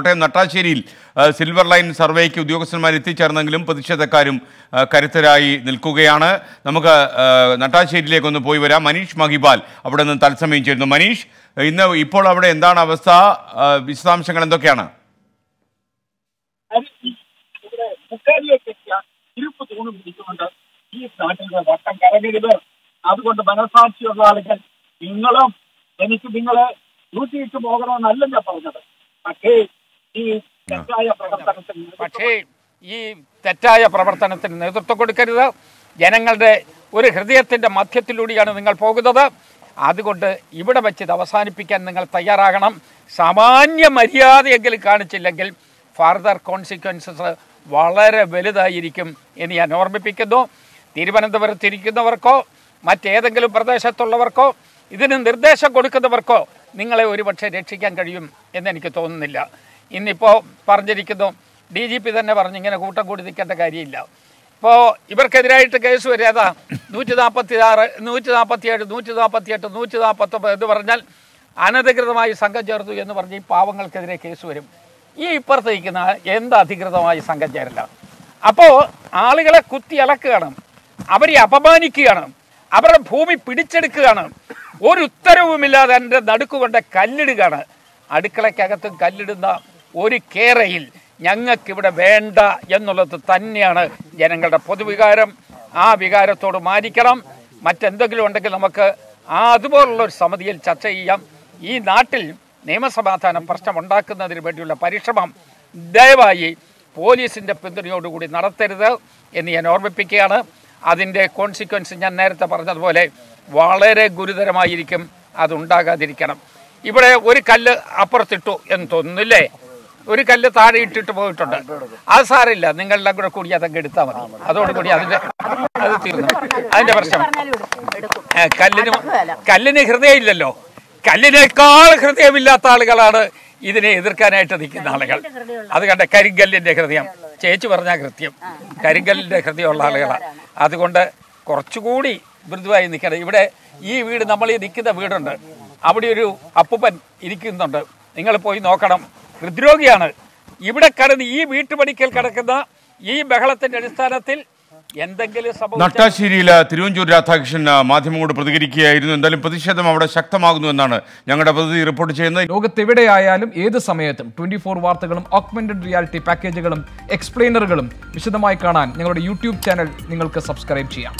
കോട്ടയം നട്ടാശ്ശേരിയിൽ silver line സർവേക്ക് ഉദ്യോഗസ്ഥന്മാർ എത്തിച്ചേർന്നെങ്കിലും പ്രതിഷേധക്കാരും കരുത്തരായി നിൽക്കുകയാണ്. നമുക്ക് നട്ടാശ്ശേരിയിലേക്ക് ഒന്ന് പോയി വരാം. മനീഷ് മഹിബാൽ അവിടെ നിന്ന് തത്സമയം ചേരുന്നു. മനീഷ് ഇന്ന് ഇപ്പോൾ അവിടെ എന്താണ് അവസ്ഥ? വിശദാംശങ്ങൾ എന്തൊക്കെയാണ്? അതുകൊണ്ട് മനസാക്ഷിയുള്ള ആളുകൾ നിങ്ങളും എനിക്ക് നിങ്ങളെ ഡ്യൂട്ടിയിട്ട് പോകണമെന്നല്ല ഞാൻ പറഞ്ഞത്. പക്ഷേ ഈ തെറ്റായ പ്രവർത്തനത്തിൽ പക്ഷേ ഈ തെറ്റായ പ്രവർത്തനത്തിന് നേതൃത്വം കൊടുക്കരുത്. ജനങ്ങളുടെ ഒരു ഹൃദയത്തിന്റെ മധ്യത്തിലൂടെയാണ് നിങ്ങൾ പോകുന്നത്. അതുകൊണ്ട് ഇവിടെ വെച്ച് ഇത് അവസാനിപ്പിക്കാൻ നിങ്ങൾ തയ്യാറാകണം. സാമാന്യ മര്യാദയെങ്കിലും കാണിച്ചില്ലെങ്കിൽ ഫർദർ കോൺസിക്വൻസസ് വളരെ വലുതായിരിക്കും എന്ന് ഞാൻ ഓർമ്മിപ്പിക്കുന്നു. തിരുവനന്തപുരത്തിരിക്കുന്നവർക്കോ മറ്റേതെങ്കിലും പ്രദേശത്തുള്ളവർക്കോ ഇതിന് നിർദ്ദേശം കൊടുക്കുന്നവർക്കോ നിങ്ങളെ ഒരുപക്ഷെ രക്ഷിക്കാൻ കഴിയും എന്നെനിക്ക് തോന്നുന്നില്ല. ഇന്നിപ്പോൾ പറഞ്ഞിരിക്കുന്നു ഡി ജി പി തന്നെ പറഞ്ഞു ഇങ്ങനെ കൂട്ടം കൂടി നിൽക്കേണ്ട കാര്യമില്ല. ഇപ്പോൾ ഇവർക്കെതിരായിട്ട് കേസ് വരാതാ നൂറ്റി നാൽപ്പത്തി ആറ് നൂറ്റി നാൽപ്പത്തി ഏഴ് നൂറ്റി നാൽപ്പത്തി എട്ട് നൂറ്റി നാൽപ്പത്തൊമ്പത് എന്ന് പറഞ്ഞാൽ അനധികൃതമായി സംഘം ചേർത്തു എന്ന് പറഞ്ഞ് ഈ പാവങ്ങൾക്കെതിരെ കേസ് വരും. ഈ ഇപ്പുറത്ത് നിൽക്കുന്ന എന്ത് അധികൃതമായി സംഘം ചേരില്ല അപ്പോൾ ആളുകളെ കുത്തി അലക്കുകയാണ് അവരെ അപമാനിക്കുകയാണ് അവരുടെ ഭൂമി പിടിച്ചെടുക്കുകയാണ് ഒരു ഉത്തരവുമില്ലാതെ എന്റെ നടുക്കുകൊണ്ട് കല്ലിടുകയാണ്. അടുക്കളയ്ക്കകത്തും കല്ലിടുന്ന ഒരു കേരയിൽ ഞങ്ങൾക്കിവിടെ വേണ്ട എന്നുള്ളത് തന്നെയാണ് ജനങ്ങളുടെ പൊതുവികാരം. ആ വികാരത്തോട് മാനിക്കണം. മറ്റെന്തെങ്കിലും ഉണ്ടെങ്കിൽ നമുക്ക് ആ അതുപോലുള്ള ഒരു സമിതിയിൽ ചർച്ച ചെയ്യാം. ഈ നാട്ടിൽ നിയമസമാധാനം പ്രശ്നം ഉണ്ടാക്കുന്നതിന് വേണ്ടിയുള്ള പരിശ്രമം ദയവായി പോലീസിന്റെ പിന്തുണയോടുകൂടി നടത്തരുത് എന്ന് ഞാൻ ഓർമ്മിപ്പിക്കുകയാണ്. അതിന്റെ കോൺസിക്വൻസ് ഞാൻ നേരത്തെ പറഞ്ഞതുപോലെ വളരെ ഗുരുതരമായിരിക്കും. അതുണ്ടാകാതിരിക്കണം. ഇവിടെ ഒരു കല്ല് അപ്പുറത്തിട്ടു എന്ന് തോന്നുന്നില്ലേ? ഒരു കല്ല് താഴെ ഇട്ടിട്ട് പോയിട്ടുണ്ട്. അത് സാറില്ല നിങ്ങളുടെ കൂടെ കൂടി അതങ്ങ് എടുത്താൽ മതി. അതോടുകൂടി അതിന്റെ അത് തീർന്നു. അതിന്റെ പ്രശ്നം. കല്ലിന് കല്ലിന് കല്ലിന് ഹൃദയമില്ലല്ലോ. കല്ലിനേക്കാൾ ഹൃദയമില്ലാത്ത ആളുകളാണ് ഇതിനെ എതിർക്കാനായിട്ട് നിൽക്കുന്ന ആളുകൾ. അത് കണ്ട കരിങ്കല്ലിന്റെ ഹൃദയം. ചേച്ചി പറഞ്ഞ കൃത്യം. കരിങ്കല്ലിന്റെ ഹൃദയമുള്ള ആളുകളാണ് അതുകൊണ്ട് കുറച്ചുകൂടി മൃദുവായി നിൽക്കണം. ഇവിടെ ഈ വീട് നമ്മൾ ഈ നിൽക്കുന്ന വീടുണ്ട്. അവിടെ ഒരു അപ്പൂപ്പൻ ഇരിക്കുന്നുണ്ട്. നിങ്ങൾ പോയി നോക്കണം. ഹൃദ്രോഗിയാണ്. ഇവിടെ കടന്ന് ഈ വീട്ടുപടിക്കൽ കിടക്കുന്ന ഈ ബഹളത്തിന്റെ അടിസ്ഥാനത്തിൽ എന്തെങ്കിലും നട്ടാശ്ശേരിയിൽ തിരുവഞ്ചൂർ രാധാകൃഷ്ണൻ മാധ്യമങ്ങളോട് പ്രതികരിക്കുകയായിരുന്നു. എന്തായാലും പ്രതിഷേധം അവിടെ ശക്തമാകുന്നു എന്നാണ് ഞങ്ങളുടെ പ്രതിനിധി റിപ്പോർട്ട് ചെയ്യുന്നത്. ലോകത്ത് ലോകത്തെവിടെയായാലും ഏത് സമയത്തും ട്വന്റി ഫോർ വാർത്തകളും ഓഗ്മെന്റഡ് റിയാലിറ്റി പാക്കേജുകളും എക്സ്പ്ലെയിനറുകളും വിശദമായി കാണാൻ ഞങ്ങളുടെ യൂട്യൂബ് ചാനൽ നിങ്ങൾക്ക് സബ്സ്ക്രൈബ് ചെയ്യാം.